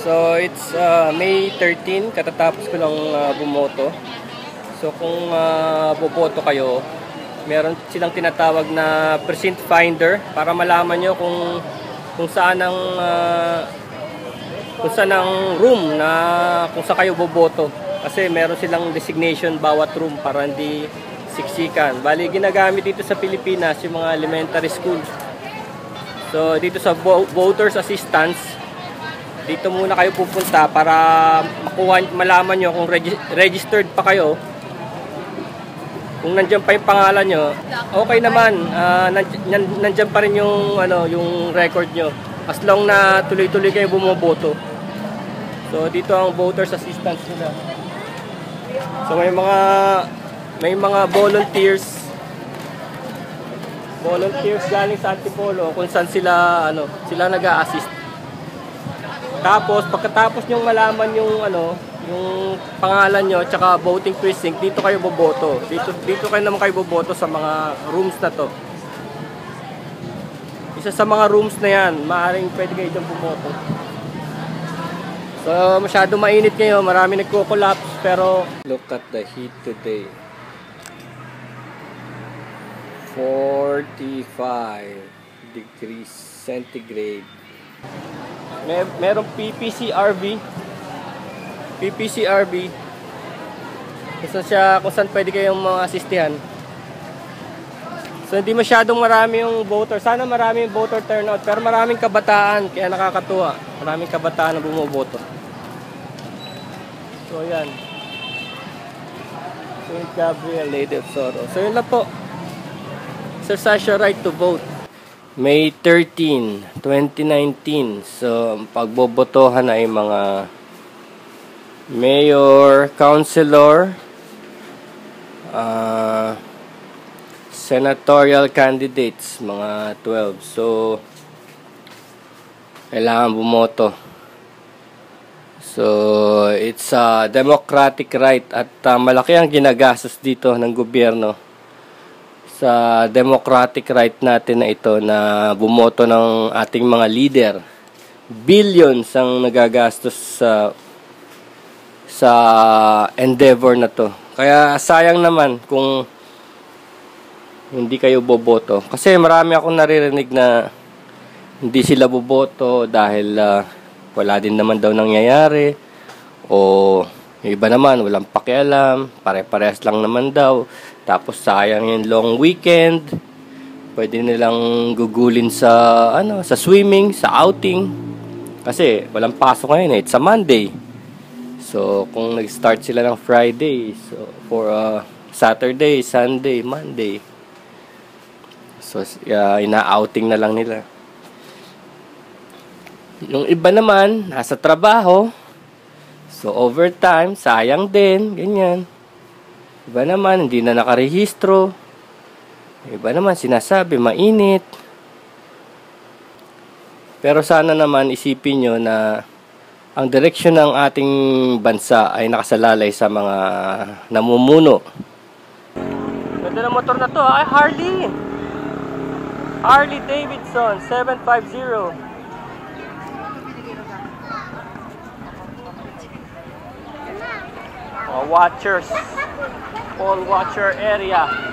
So it's uh, May 13, katatapos ko lang uh, bumoto. So kung uh, boboto kayo, meron silang tinatawag na precinct finder para malaman nyo kung kung saan ang uh, kung saan ang room na kung saan kayo boboto. Kasi meron silang designation bawat room para hindi siksikan. Bali, ginagamit dito sa Pilipinas yung mga elementary schools. So, dito sa voters assistance, dito muna kayo pupunta para makuha, malaman nyo kung regi registered pa kayo. Kung nandiyan pa yung pangalan nyo, okay naman. Uh, nandyan, nandyan pa rin yung, ano, yung record nyo. As long na tuloy-tuloy kayo bumoboto. So, dito ang voters assistance nila. So, may mga may mga volunteers volunteers galing sa Antipolo kung saan sila ano sila nag-a-assist tapos, pagkatapos nyong malaman yung ano, yung pangalan nyo tsaka voting precinct, dito kayo boboto. Dito, dito kayo naman kayo boboto sa mga rooms na to. Isa sa mga rooms na yan, maaaring pwede kayo dyan bumoto. So, masyado mainit ngayon, marami nagko-collapse, pero look at the heat today. 45 degrees centigrade. May, merong PPCRB. PPCRB. Kung saan siya, kung saan pwede kayong mga asistihan. So hindi masyadong marami yung voter. Sana marami yung voter turnout. Pero maraming kabataan. Kaya nakakatuwa. Maraming kabataan na bumoboto. So yan. St. Gabriel, Lady of Sorrow. So yun lang po. Exercise your right to vote. May 13, 2019. So, pagbobotohan ay mga mayor, councilor, uh, senatorial candidates, mga 12. So, kailangan bumoto. So, it's a democratic right at uh, malaki ang ginagastos dito ng gobyerno sa democratic right natin na ito na bumoto ng ating mga leader. Billions ang nagagastos sa sa endeavor na to. Kaya sayang naman kung hindi kayo boboto. Kasi marami akong naririnig na hindi sila boboto dahil uh, wala din naman daw nangyayari o yung iba naman, walang pakialam, pare-parehas lang naman daw. Tapos sayang yung long weekend. Pwede nilang gugulin sa ano, sa swimming, sa outing. Kasi walang pasok ngayon eh. It's a Monday. So, kung nag-start sila ng Friday, so for uh, Saturday, Sunday, Monday. So, uh, ina-outing na lang nila. Yung iba naman, nasa trabaho, So, overtime, sayang din, ganyan. Iba naman, hindi na nakarehistro. Iba naman, sinasabi, mainit. Pero sana naman isipin nyo na ang direksyon ng ating bansa ay nakasalalay sa mga namumuno. Ganda ng motor na to, ay Harley! Harley Davidson 750 watchers all watcher area.